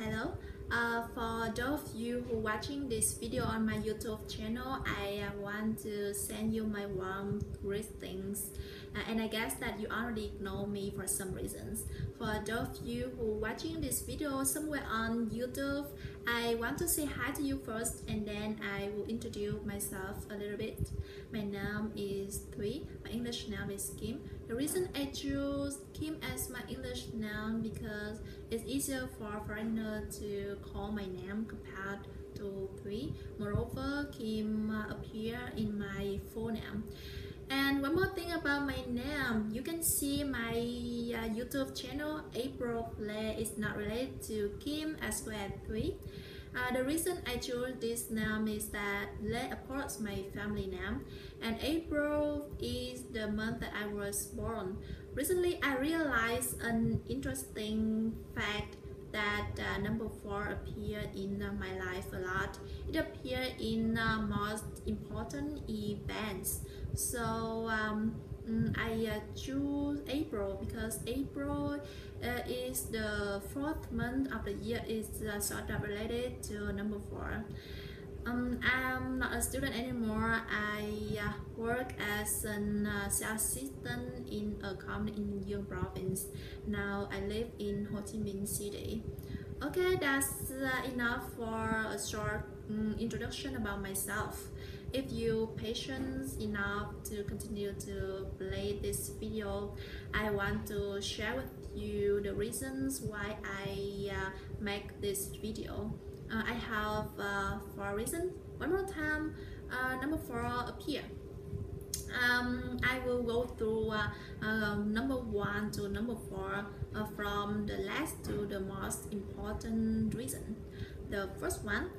hello. Uh, for those of you who watching this video on my YouTube channel, I uh, want to send you my warm greetings. And I guess that you already know me for some reasons. For those of you who watching this video somewhere on YouTube, I want to say hi to you first and then I will introduce myself a little bit. My name is Thúy, my English name is Kim. The reason I choose Kim as my English name because it's easier for foreigner to call my name compared to Thúy. Moreover, Kim appear in my full name. And one more thing about my name, you can see my uh, YouTube channel April Lê is not related to Kim as well as Thúy. Uh, the reason I chose this name is that Lê approach my family name and April is the month that I was born. Recently, I realized an interesting fact that uh, number four appeared in uh, my life a lot. It appeared in uh, most important events. So um, mm, I uh, choose April because April uh, is the fourth month of the year. is uh, sort of related to number four. Um, I'm not a student anymore. I uh, work as an uh, sales assistant in a company in Yên province. Now I live in Ho Chi Minh City. Okay, that's uh, enough for a short um, introduction about myself. If you patient enough to continue to play this video, I want to share with you the reasons why I uh, make this video uh, I have uh, four reasons. One more time, uh, number four appear. Um, I will go through uh, um, number one to number four uh, from the last to the most important reason. The first one,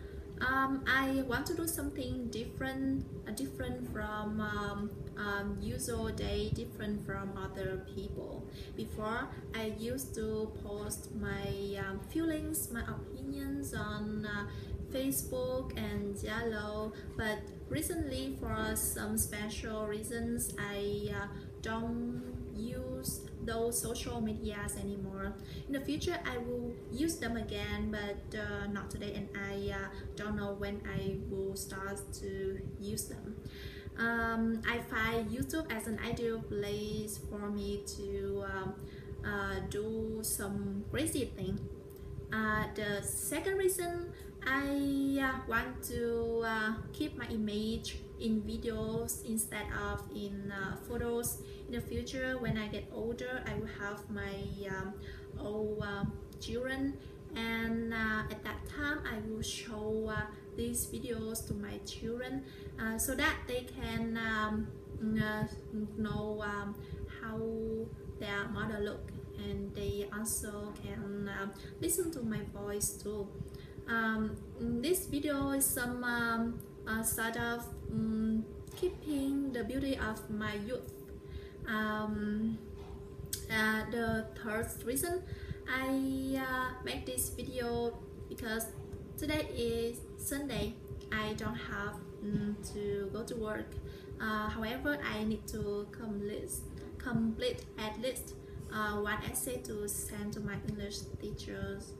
um, I want to do something different, uh, different from um, um, usual day, different from other people. Before, I used to post my um, feelings, my opinions on uh, Facebook and Zalo, but recently, for some special reasons, I uh, don't use those social medias anymore. In the future, I will use them again, but uh, not today, and I uh, don't know when I will start to use them. Um, I find YouTube as an ideal place for me to um, uh, do some crazy thing. Uh, the second reason I uh, want to uh, keep my image in videos instead of in uh, photos. In the future, when I get older, I will have my um, old um, children. And uh, at that time I will show uh, these videos to my children uh, so that they can um, know um, how their mother look. And they also can listen to my voice too um, this video is some um, uh, sort of um, keeping the beauty of my youth. Um, uh, the third reason I uh, make this video because today is Sunday. I don't have um, to go to work. Uh, however, I need to complete, complete at least uh, one essay to send to my English teachers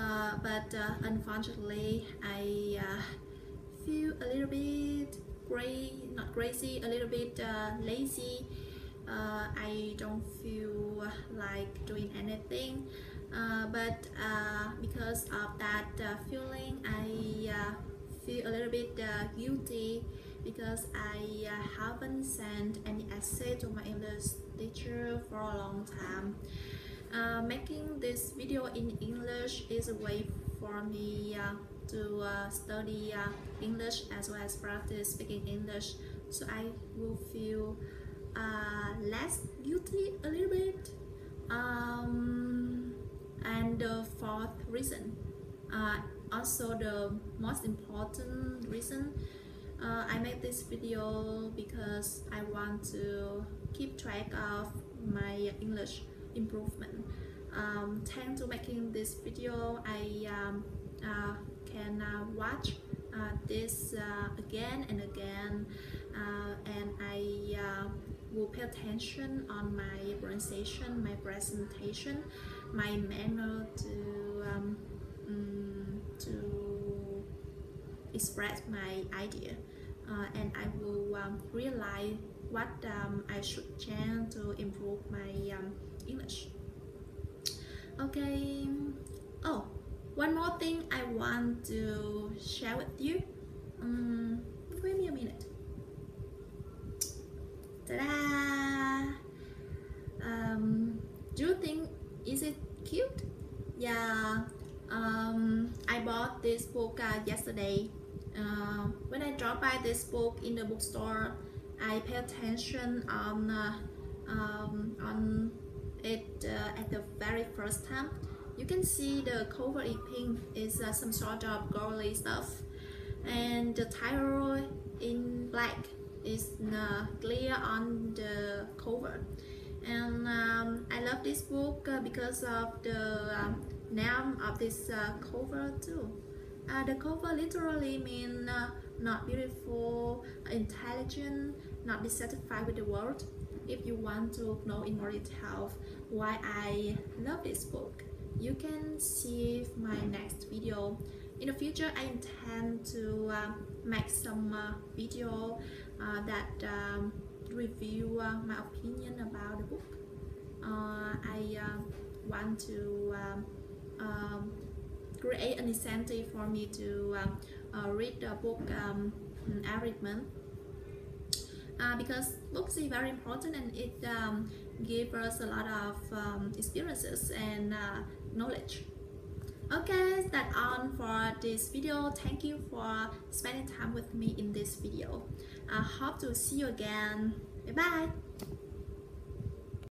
uh, but uh, unfortunately I uh, feel a little bit gray not crazy a little bit uh, lazy. Uh, I don't feel like doing anything. But because of that feeling I feel a little bit guilty because I haven't sent any essay to my English teacher for a long time uh, making this video in English is a way for me uh, to uh, study uh, English as well as practice speaking English. So I will feel uh, less guilty a little bit um, and the fourth reason also the most important reason I made this video because I want to keep track of my English improvement. Um, thanks to making this video, I um, uh, can uh, watch uh, this uh, again and again, uh, and I uh, will pay attention on my pronunciation, my presentation, my manner to um, mm, to express my idea, and I will um, realize what um, I should change to improve my um, English. Okay, oh, one more thing I want to share with you. Um, wait me a minute. Ta-da! Um, do you think is it cute? Yeah, um, I bought this book uh, yesterday. Uh, when I dropped by this book in the bookstore, I pay attention on uh, um, on it uh, at the very first time. You can see the cover in pink is uh, some sort of girly stuff, and the title in black is uh, clear on the cover. And um, I love this book uh, because of the um, name of this uh, cover too. Uh, the cover literally means not beautiful, intelligent, not dissatisfied with the world. If you want to know in more detail why I love this book, you can see my next video. In the future, I intend to uh, make some uh, video uh, that um, review uh, my opinion about the book. Uh, I want to um, um, create an incentive for me to uh, read the book um, every month uh, because books is very important and it um, gives us a lot of um, experiences and uh, knowledge. Okay that's all for this video. Thank you for spending time with me in this video. I hope to see you again. Bye bye